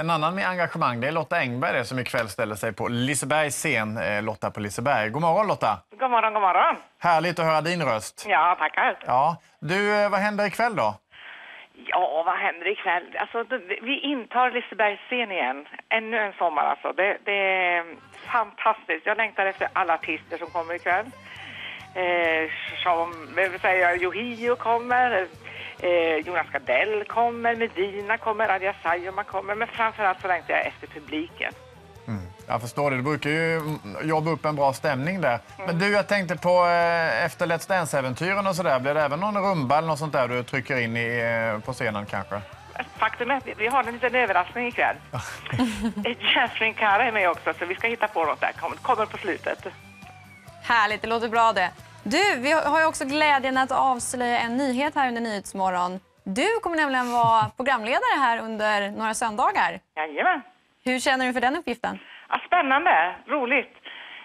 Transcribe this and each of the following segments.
En annan med engagemang det är Lotta Engberg som ikväll ställer sig på Lisebergs scen. Eh, Lotta på Liseberg. God morgon Lotta! God morgon, god morgon. Härligt att höra din röst. Ja, tackar. Ja. Du, eh, vad händer ikväll då? Ja, vad händer ikväll? Alltså, vi intar Lisebergs scen igen. Ännu en sommar alltså. Det, det är fantastiskt. Jag längtar efter alla artister som kommer ikväll. Eh, som, vad vill säga, Yohio kommer, eh, Jonas Gardell kommer, Medina kommer, Adja Sayoma kommer. Men framförallt så längtar jag efter publiken. Jag förstår det. Du brukar ju mm, jobba upp en bra stämning där. Men du, jag tänkte på eh, efter Let's Dance-äventyren och sådär. Blir det även någon rumba eller något sånt där du trycker in i, eh, på scenen kanske? Faktum är att vi- har en liten överraskning ikväll. Jasmine Kara är med också, så vi ska hitta på något där. Kommer, kommer på slutet. Härligt, det låter bra det. Du, vi har ju också glädjen att avslöja en nyhet här under Nyhetsmorgon. Du kommer nämligen vara programledare här under några söndagar. Jajamän. Hur känner du för den uppgiften? Ja, spännande, roligt.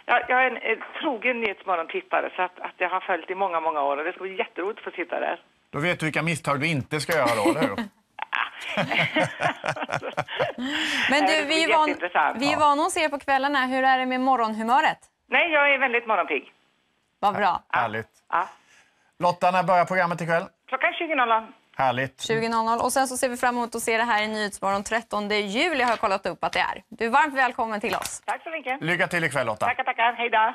Jag, jag är en, en trogen Nyhetsmorgon-tittare så att, att jag har följt i många, många år och det ska bli jätteroligt att få sitta där. Då vet du vilka misstag du inte ska göra då, eller hur? Men du, det vi är, van, jätteintressant. vi är vana att se på kvällarna. Hur är det med morgonhumöret? Nej, jag är väldigt morgonpigg. Vad bra. Härligt. Ja. Lotta, när börjar programmet ikväll? Klockan 20.00. Härligt. 20.00 och sen så ser vi fram emot att se det här i Nyhetsmorgon 13 juli har jag kollat upp att det är. Du är varmt välkommen till oss. Tack så mycket. Lycka till ikväll Lotta. Tackar, tackar. Hej då.